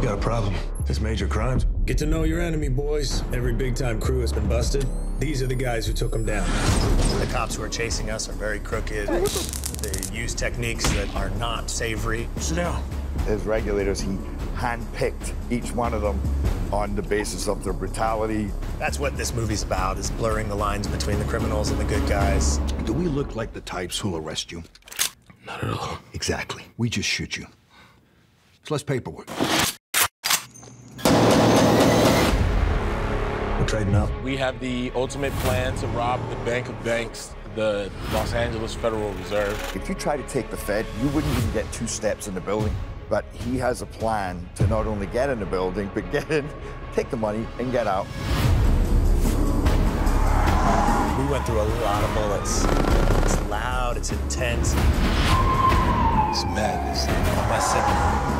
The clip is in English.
We got a problem. There's major crimes. Get to know your enemy, boys. Every big time crew has been busted. These are the guys who took them down. The cops who are chasing us are very crooked. They use techniques that are not savory. Sit down. As regulators, he handpicked each one of them on the basis of their brutality. That's what this movie's about, is blurring the lines between the criminals and the good guys. Do we look like the types who'll arrest you? Not at all. Exactly. We just shoot you. It's less paperwork. We're trading up. We have the ultimate plan to rob the Bank of Banks, the Los Angeles Federal Reserve. If you try to take the Fed, you wouldn't even get two steps in the building. But he has a plan to not only get in the building, but get in, take the money, and get out. We went through a lot of bullets. It's loud, it's intense. It's madness. My sick.